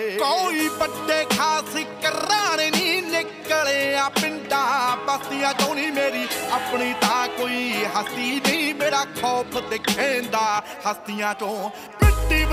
ਕੋਈ ਵੱਡੇ ਖਾਸ ਕਰਾਣੇ ਨਹੀਂ ਨਿਕਲੇ ਆ ਪਿੰਡਾਂ, ਬਸਤੀਆਂ ਚੋਂ ਨਹੀਂ ਮੇਰੀ ਆਪਣੀ ਤਾਂ ਕੋਈ ਹਸਤੀ ਨਹੀਂ ਮੇਰਾ ਖੌਫ ਦਿਖੇਂਦਾ ਹਸਤੀਆਂ ਚੋਂ। ਪਿੱਟੀ